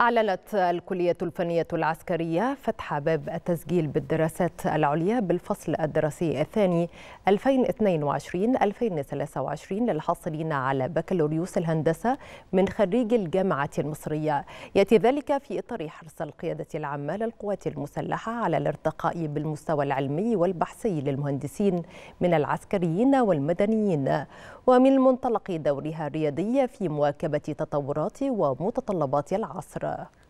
أعلنت الكلية الفنية العسكرية فتح باب التسجيل بالدراسات العليا بالفصل الدراسي الثاني 2022-2023 للحاصلين على بكالوريوس الهندسة من خريج الجامعة المصرية. يأتي ذلك في إطار حرص القيادة العامة للقوات المسلحة على الارتقاء بالمستوى العلمي والبحثي للمهندسين من العسكريين والمدنيين. ومن منطلق دورها الريادي في مواكبة تطورات ومتطلبات العصر. etc.